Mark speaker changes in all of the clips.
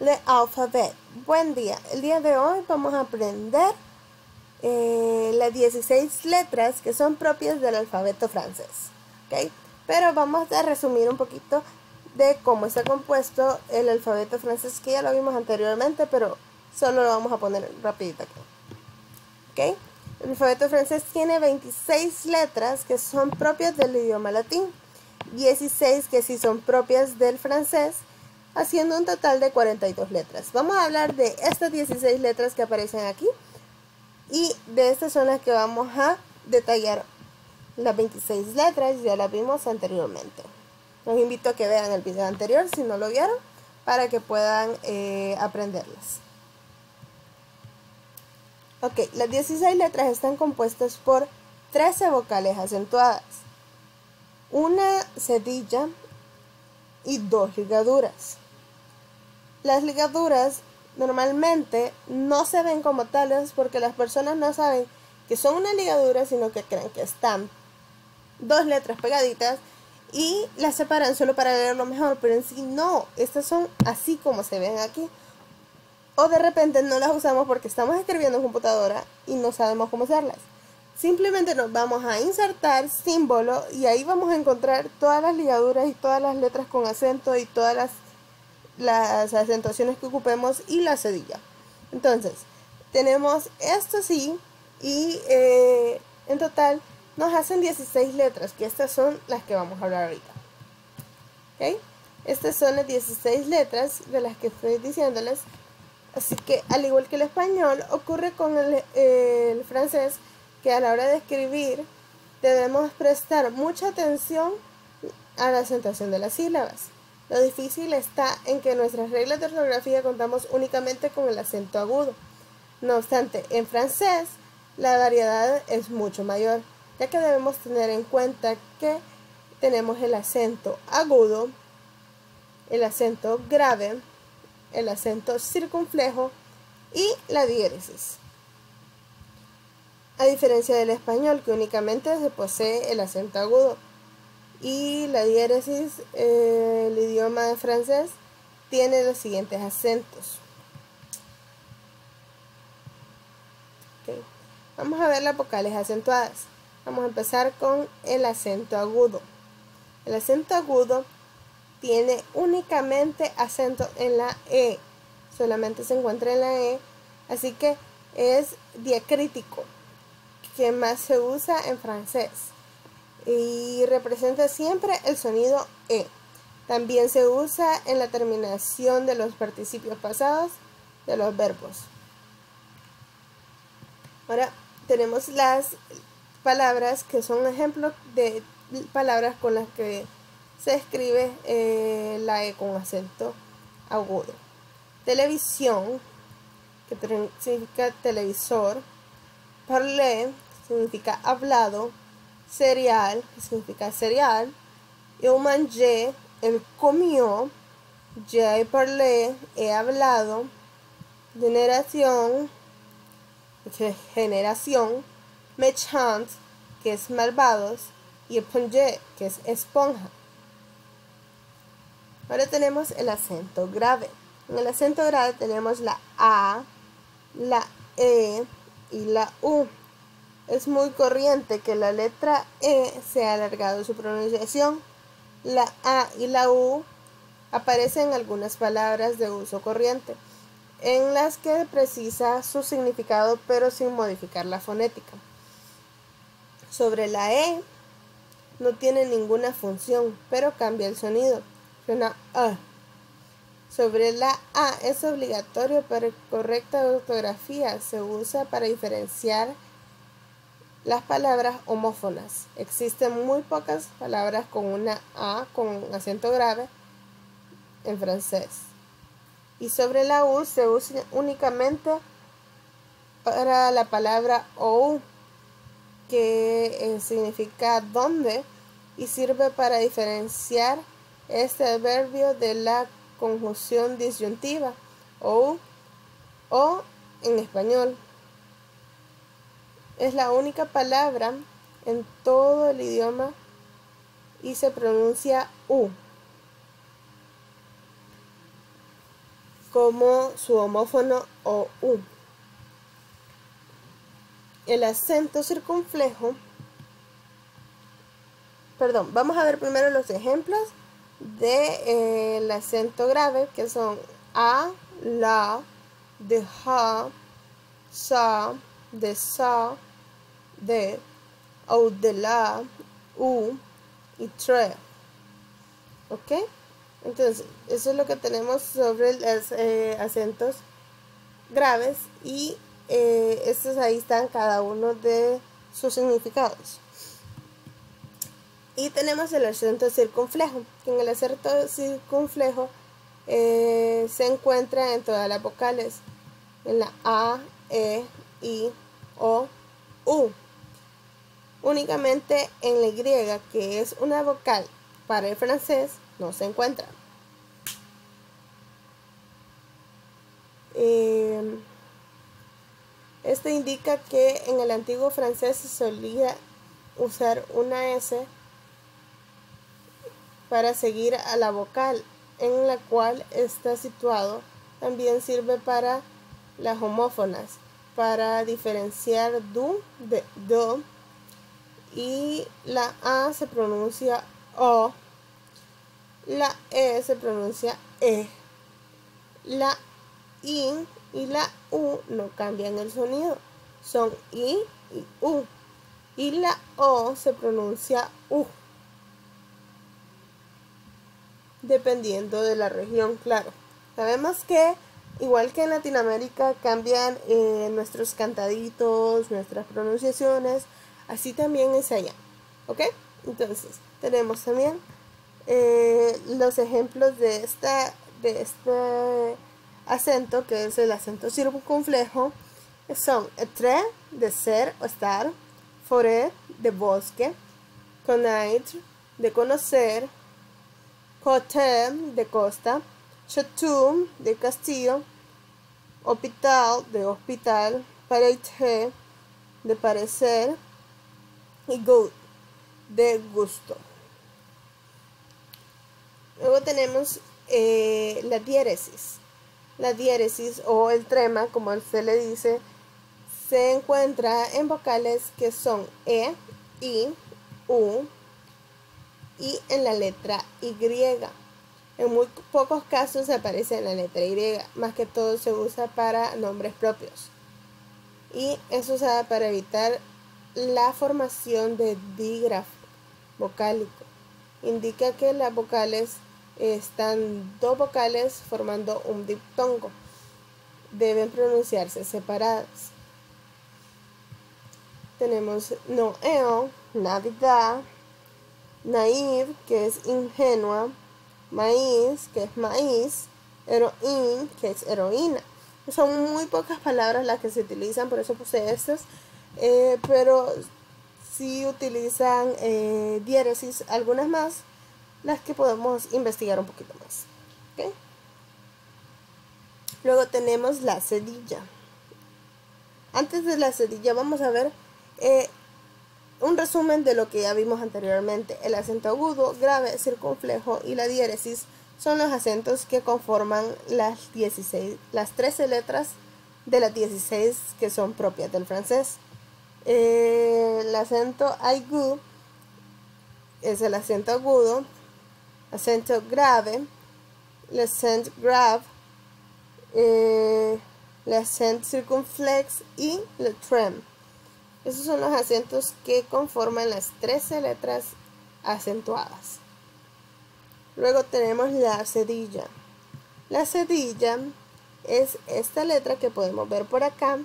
Speaker 1: Le alphabet. Buen día. El día de hoy vamos a aprender eh, las 16 letras que son propias del alfabeto francés. ¿okay? Pero vamos a resumir un poquito de cómo está compuesto el alfabeto francés, que ya lo vimos anteriormente, pero solo lo vamos a poner rapidito aquí. ¿Okay? El alfabeto francés tiene 26 letras que son propias del idioma latín, 16 que sí son propias del francés, haciendo un total de 42 letras. Vamos a hablar de estas 16 letras que aparecen aquí y de estas son las que vamos a detallar. Las 26 letras ya las vimos anteriormente. Los invito a que vean el video anterior si no lo vieron para que puedan eh, aprenderlas. Ok, las 16 letras están compuestas por 13 vocales acentuadas, una cedilla y dos ligaduras. Las ligaduras normalmente no se ven como tales porque las personas no saben que son una ligadura, sino que creen que están dos letras pegaditas y las separan solo para leerlo mejor, pero en sí no, estas son así como se ven aquí o de repente no las usamos porque estamos escribiendo en computadora y no sabemos cómo usarlas. Simplemente nos vamos a insertar símbolo y ahí vamos a encontrar todas las ligaduras y todas las letras con acento y todas las, las acentuaciones que ocupemos y la cedilla. Entonces, tenemos esto así y eh, en total nos hacen 16 letras, que estas son las que vamos a hablar ahorita. ¿Okay? Estas son las 16 letras de las que estoy diciéndoles Así que, al igual que el español, ocurre con el, francés que a la hora de escribir debemos prestar mucha atención a la acentuación de las sílabas. Lo difícil está en que en nuestras reglas de ortografía contamos únicamente con el acento agudo. No obstante, en francés la variedad es mucho mayor, ya que debemos tener en cuenta que tenemos el acento agudo, el acento grave, el acento circunflejo y la diéresis. A diferencia del español, que únicamente se posee el acento agudo y la diéresis, eh, el idioma de francés, tiene los siguientes acentos. Vamos a ver las vocales acentuadas. Vamos a empezar con el acento agudo. El acento agudo tiene únicamente acento en la E. Solamente se encuentra en la E. Así que es diacrítico, que más se usa en francés. Y representa siempre el sonido E. También se usa en la terminación de los participios pasados de los verbos. Ahora tenemos las palabras que son ejemplos de palabras con las que se escribe eh, la E con acento agudo. Televisión, que significa televisor. Parler, significa hablado. Cereal, que significa cereal. Eu mangé, él comió. J'ai parlé, he hablado. Generación, que generación. Mechant, que es malvados. Y éponge, que es esponja. Ahora tenemos el acento grave. En el acento grave tenemos la A, la E y la U. Es muy corriente que la letra E sea alargado su pronunciación. La A y la U aparecen en algunas palabras de uso corriente, en las que precisa su significado pero sin modificar la fonética. Sobre la E no tiene ninguna función, pero cambia el sonido. A. Sobre la A es obligatorio para correcta ortografía. Se usa para diferenciar las palabras homófonas. Existen muy pocas palabras con una A con acento grave en francés. Y sobre la U se usa únicamente para la palabra OU, que eh, significa dónde y sirve para diferenciar este adverbio de la conjunción disyuntiva o, o en español. Es la única palabra en todo el idioma y se pronuncia U. como su homófono o U. El acento circunflejo, perdón, vamos a ver primero los ejemplos del de, acento grave que son A, La, de Ja, Sa, de Sa, de, O de La, U y Tre. ¿Ok? Entonces, eso es lo que tenemos sobre los eh, acentos graves y eh, estos ahí están cada uno de sus significados. Y tenemos el acento circunflejo, que en el acento circunflejo eh, se encuentra en todas las vocales, en la A, E, I, O, U. Únicamente en la Y, que es una vocal para el francés, no se encuentra. Eh, esto indica que en el antiguo francés se solía usar una S para seguir a la vocal en la cual está situado. También sirve para las homófonas, para diferenciar du de do y la A se pronuncia O la E se pronuncia E. La I y la U no cambian el sonido. Son I y U. Y la O se pronuncia U. Dependiendo de la región, claro. Sabemos que, igual que en Latinoamérica, cambian eh, nuestros cantaditos, nuestras pronunciaciones. Así también es allá. ¿Ok? Entonces, tenemos también eh, los ejemplos de, esta, de este acento, que es el acento circunflejo, son etre, de ser o estar, forêt, de bosque, connaître, de conocer, côté, de costa, chateau, de castillo, hospital, de hospital, paraître, de parecer, good, de gusto. Luego tenemos eh, la diéresis. La diéresis o el trema, como se le dice, se encuentra en vocales que son E, I, U y en la letra Y. En muy pocos casos aparece en la letra Y, más que todo se usa para nombres propios. Y es usada para evitar la formación de dígrafo vocálico. Indica que las vocales están dos vocales formando un diptongo. Deben pronunciarse separadas. Tenemos Noel, Navidad, Naive, que es ingenua, maíz, que es maíz, heroín, que es heroína. Son muy pocas palabras las que se utilizan, por eso puse estas, eh, pero si utilizan eh, diéresis, algunas más, las que podemos investigar un poquito más. Luego tenemos la cedilla. Antes de la cedilla vamos a ver eh, un resumen de lo que ya vimos anteriormente. El acento agudo, grave, circunflejo y la diéresis son los acentos que conforman las 16, las 13 letras de las 16 que son propias del francés. Eh, el acento aigu es el acento agudo, acento grave, acento grave, eh, acento circunflex y le trem. Esos son los acentos que conforman las 13 letras acentuadas. Luego tenemos la cedilla. La cedilla es esta letra que podemos ver por acá,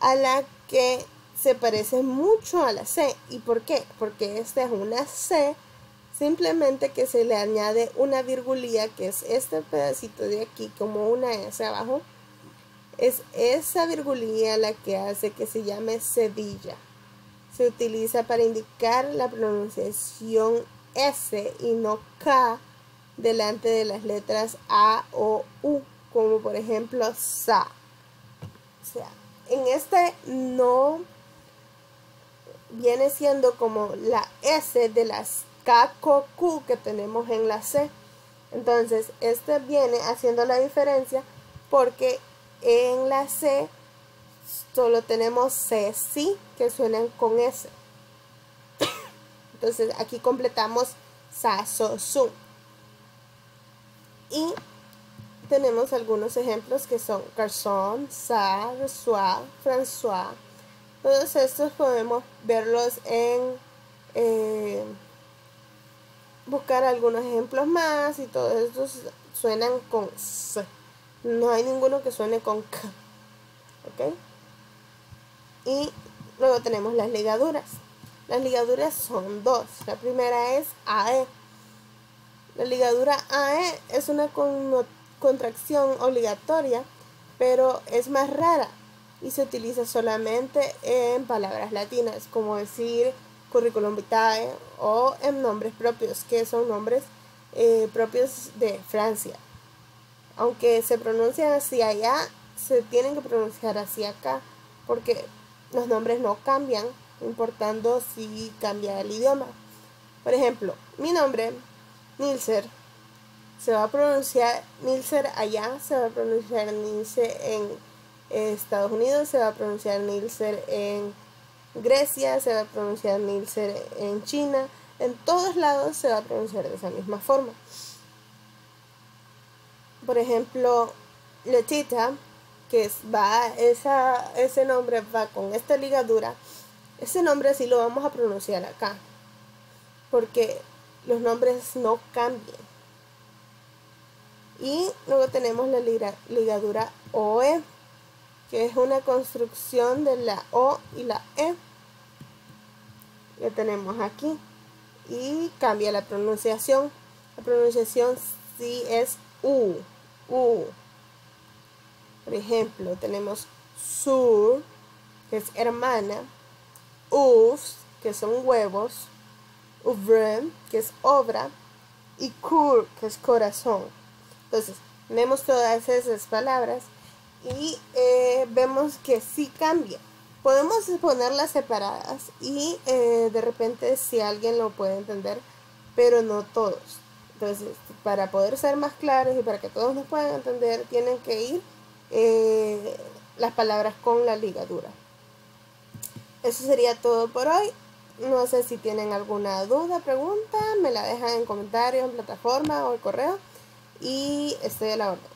Speaker 1: a la que se parece mucho a la C. ¿Y por qué? Porque esta es una C Simplemente que se le añade una virgulía, que es este pedacito de aquí, como una S abajo. Es esa virgulía la que hace que se llame cedilla. Se utiliza para indicar la pronunciación S y no K delante de las letras A o U, como por ejemplo SA. O sea, en este no viene siendo como la S de las K, Q que tenemos en la C. Entonces, este viene haciendo la diferencia porque en la C solo tenemos C, sí, que suenan con S. Entonces, aquí completamos sa, so, su. Y tenemos algunos ejemplos que son garçon, sa, reçoit, François. Todos estos podemos verlos en eh, buscar algunos ejemplos más y todos estos suenan con S. No hay ninguno que suene con K. ¿Ok? Y luego tenemos las ligaduras. Las ligaduras son dos. La primera es AE. La ligadura AE es una contracción obligatoria, pero es más rara y se utiliza solamente en palabras latinas, como decir curriculum vitae o en nombres propios, que son nombres eh, propios de Francia. Aunque se pronuncian así allá, se tienen que pronunciar así acá, porque los nombres no cambian, importando si cambia el idioma. Por ejemplo, mi nombre, Nilser, se va a pronunciar Nilser allá, se va a pronunciar Nilser en Estados Unidos, se va a pronunciar Nilser en Grecia se va a pronunciar Nilser en China, en todos lados se va a pronunciar de esa misma forma. Por ejemplo, Letita, que va, esa, ese nombre va con esta ligadura, ese nombre sí lo vamos a pronunciar acá, porque los nombres no cambian. Y luego tenemos la ligadura OE que es una construcción de la O y la E. que tenemos aquí. Y cambia la pronunciación. La pronunciación sí es U. U. Por ejemplo, tenemos sur, que es hermana. Ufs, que son huevos. Uvre, que es obra. Y cur, que es corazón. Entonces, tenemos todas esas palabras y eh, vemos que sí cambia. Podemos ponerlas separadas y eh, de repente si alguien lo puede entender, pero no todos. Entonces, para poder ser más claros y para que todos nos puedan entender, tienen que ir eh, las palabras con la ligadura. Eso sería todo por hoy. No sé si tienen alguna duda, pregunta, me la dejan en comentarios, en plataforma o el correo y estoy a la orden.